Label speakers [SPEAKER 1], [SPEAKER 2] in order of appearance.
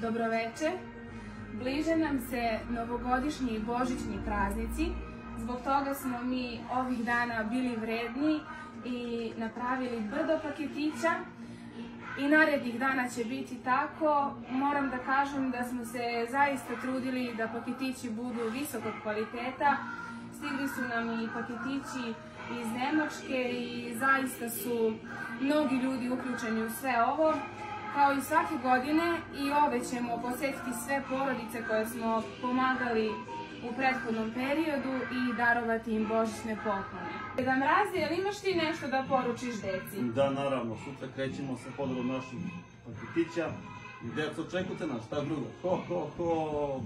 [SPEAKER 1] Dobroveče. Bliže nam se novogodišnji i božićni praznici. Zbog toga smo mi ovih dana bili vredni i napravili brdo paketića. I narednih dana će biti tako. Moram da kažem da smo se zaista trudili da paketići budu visokog kvaliteta. Stigli su nam i paketići iz Nemačke i zaista su mnogi ljudi uključeni u sve ovo. Kao i svake godine i ove ćemo posetiti sve porodice koje smo pomagali u prethodnom periodu i darovati im božićne poklone. Da mrazi, jel imaš ti nešto da poručiš deci?
[SPEAKER 2] Da, naravno, sutra krećemo sa podelom naših paketića. I deco, očekujte nas, šta drugo? Ho, ho, ho!